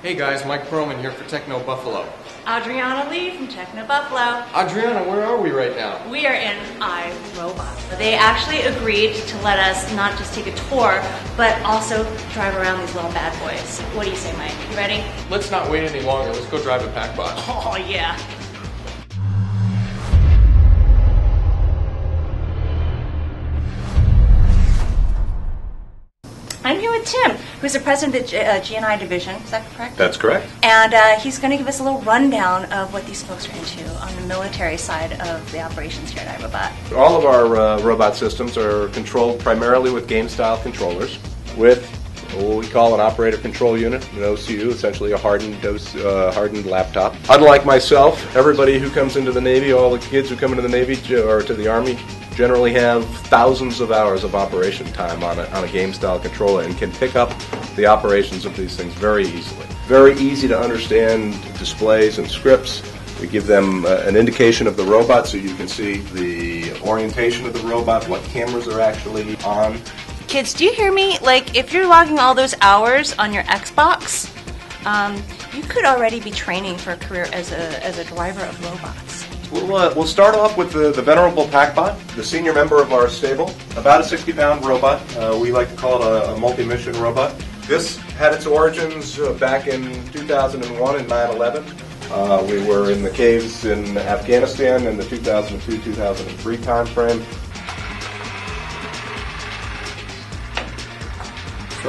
Hey guys, Mike Perlman here for TechnoBuffalo. Adriana Lee from TechnoBuffalo. Adriana, where are we right now? We are in iRobot. They actually agreed to let us not just take a tour, but also drive around these little bad boys. What do you say, Mike? You ready? Let's not wait any longer. Let's go drive a Packbot. Oh, yeah. With Tim, who's the president of the G- uh, G&I division. Is that correct? That's correct. And uh, he's going to give us a little rundown of what these folks are into on the military side of the operations here at iRobot. All of our uh, robot systems are controlled primarily with game-style controllers with what we call an operator control unit, an OCU, essentially a hardened, uh, hardened laptop. Unlike myself, everybody who comes into the Navy, all the kids who come into the Navy or to the Army, generally have thousands of hours of operation time on a, on a game-style controller and can pick up the operations of these things very easily. Very easy to understand displays and scripts. We give them uh, an indication of the robot so you can see the orientation of the robot, what cameras are actually on. Kids, do you hear me? Like, if you're logging all those hours on your Xbox, um, you could already be training for a career as a, as a driver of robots. We'll, uh, we'll start off with the, the venerable Packbot, the senior member of our stable. About a 60 pound robot. Uh, we like to call it a, a multi mission robot. This had its origins uh, back in 2001 and 9 11. Uh, we were in the caves in Afghanistan in the 2002 2003 timeframe.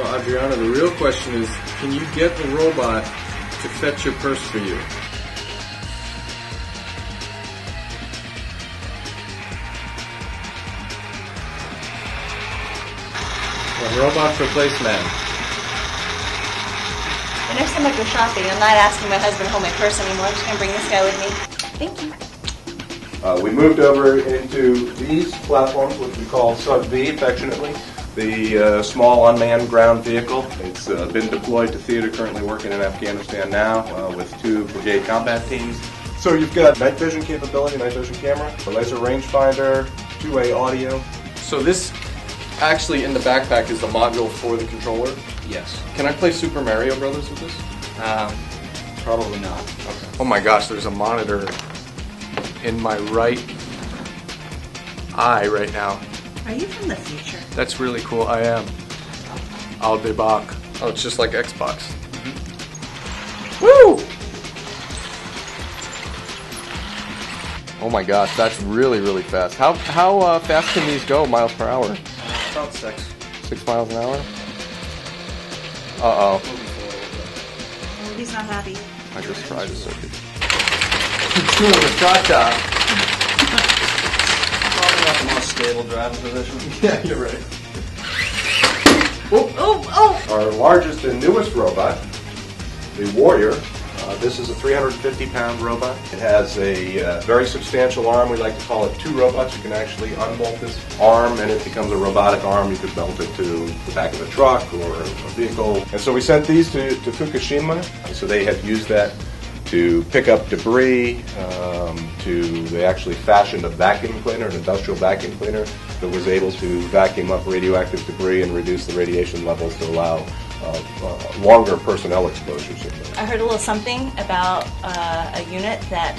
So Adriana, the real question is, can you get the robot to fetch your purse for you? When robots replace men. The next time I go shopping, I'm not asking my husband to hold my purse anymore. I'm just going to bring this guy with me. Thank you. Uh, we moved over into these platforms, which we call SUGV affectionately. The uh, small unmanned ground vehicle. It's uh, been deployed to theater, currently working in Afghanistan now uh, with two brigade combat teams. So you've got night vision capability, night vision camera, a laser rangefinder, two-way audio. So this actually in the backpack is the module for the controller. Yes. Can I play Super Mario Brothers with this? Um, probably not. Okay. Oh my gosh, there's a monitor in my right eye right now. Are you from the future? That's really cool. I am. I'll be back. Oh, it's just like Xbox. Woo! Oh my gosh, that's really really fast. How how uh, fast can these go? Miles per hour? About six. Six miles an hour? Uh oh. He's not happy. I just tried a circuit. Probably not the most stable driving position. Yeah, you're right. Oh, oh! Our largest and newest robot, the Warrior. Uh, this is a 350 pound robot. It has a uh, very substantial arm. We like to call it two robots. You can actually unbolt this arm and it becomes a robotic arm. You could mount it to the back of a truck or a vehicle. And so we sent these to, to Fukushima. So they had used that to pick up debris. Um, to they actually fashioned a vacuum cleaner, an industrial vacuum cleaner that was able to vacuum up radioactive debris and reduce the radiation levels to allow uh, uh, longer personnel exposures. I heard a little something about uh, a unit that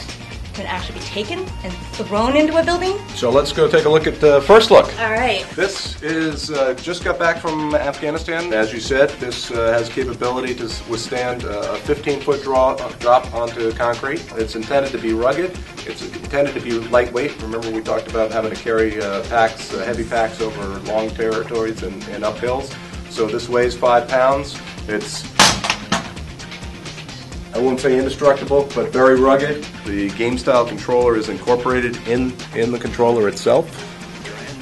can actually be taken and thrown into a building. So let's go take a look at the FirstLook. All right. This is uh, just got back from Afghanistan. As you said, this uh, has capability to withstand uh, a 15-foot draw, uh, drop onto concrete. It's intended to be rugged. It's intended to be lightweight. Remember, we talked about having to carry uh, packs, uh, heavy packs over long territories and, and up hills. So this weighs five pounds. It's I won't say indestructible, but very rugged. The game style controller is incorporated in, in the controller itself.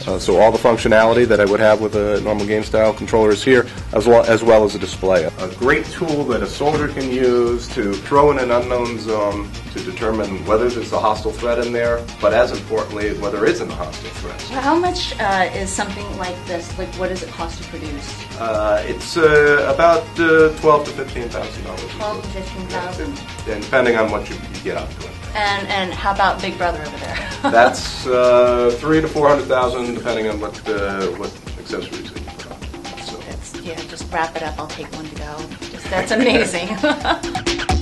Uh, so all the functionality that I would have with a normal game style controller is here, as well as, well as a display. A great tool that a soldier can use to throw in an unknown zone to determine whether there's a hostile threat in there, but as importantly, whether there isn't a hostile threat. How much uh, is something like this? Like, what does it cost to produce? Uh, it's uh, about uh, twelve to fifteen thousand dollars. Twelve to fifteen thousand. and depending on what you, you get out to it. And and how about Big Brother over there? That's uh, three to four hundred thousand, depending on what uh, what accessories you put on. So That's, yeah, just wrap it up. I'll take one to go. Just, that's amazing.